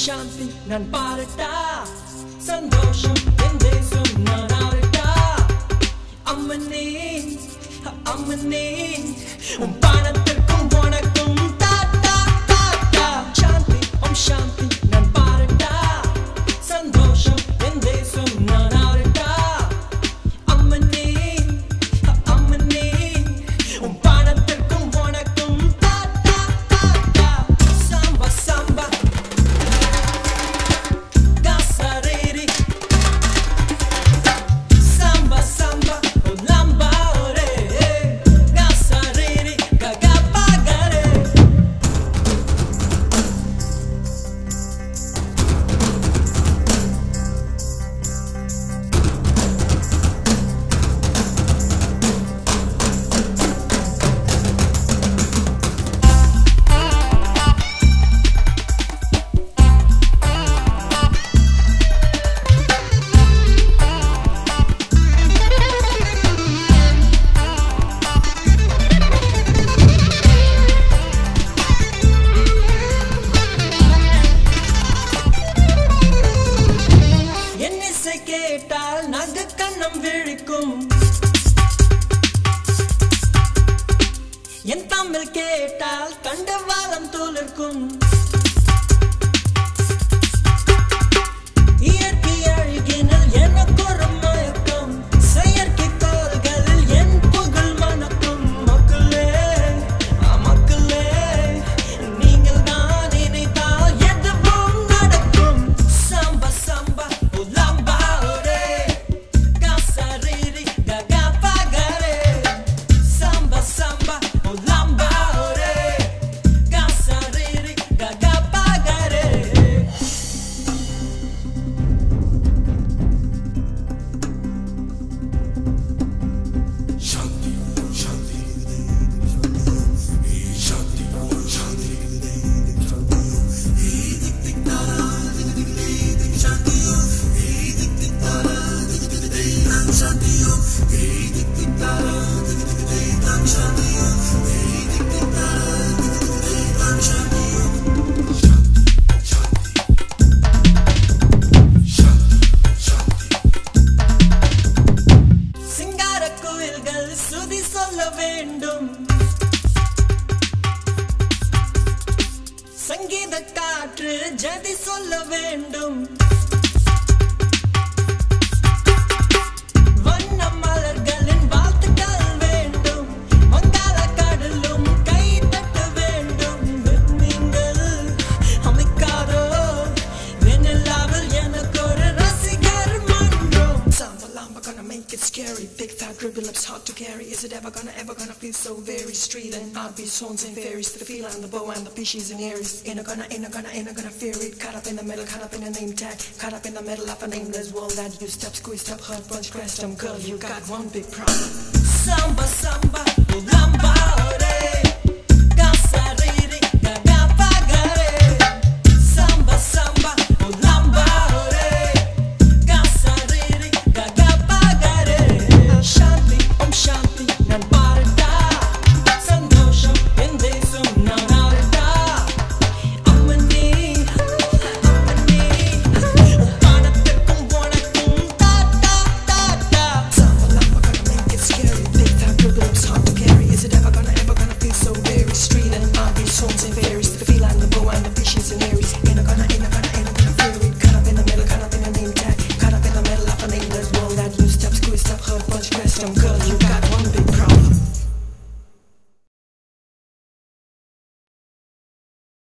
சாந்தி நான் பாருட்டா சந்தோஷம் என் தேசம் நான் ஆரட்டா அம்மனே அம்மனே உன் கேட்டால் நக கண்ணம் விழிக்கும். என் தமிழ் கேட்டால் கண்டவாளம் துளிர்க்கும் இயற்கை சங்கீத காற்று ஜதி சொல்ல வேண்டும். Scary. Big fat dribble lips hard to carry. Is it ever gonna ever gonna feel so very street and be swans and fairies the feel and the bow and the fishes and Aries. Ain't gonna ain't gonna ain't gonna fear it. Caught up in the middle, caught up in a name tag, caught up in the middle of a nameless world that you step squeezed up hard bunch crashed them girl. You got one big problem. Samba samba ulamba